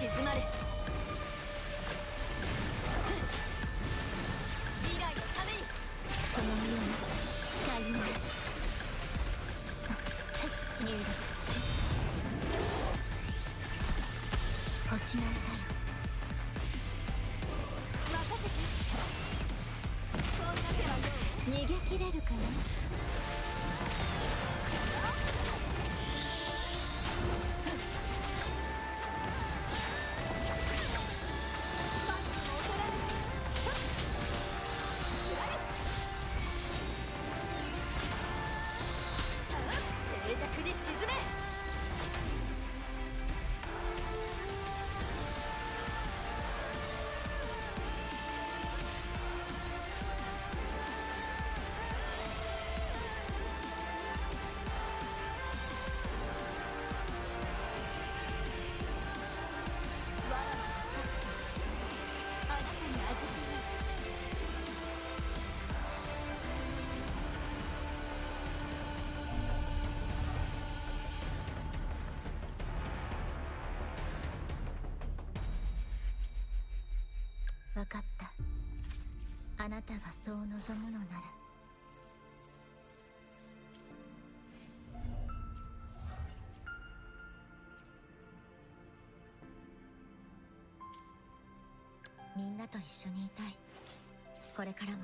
沈まれ逃げ切れるかな？分かった。あなたがそう望むのなら。みんなと一緒にいたい。これからも。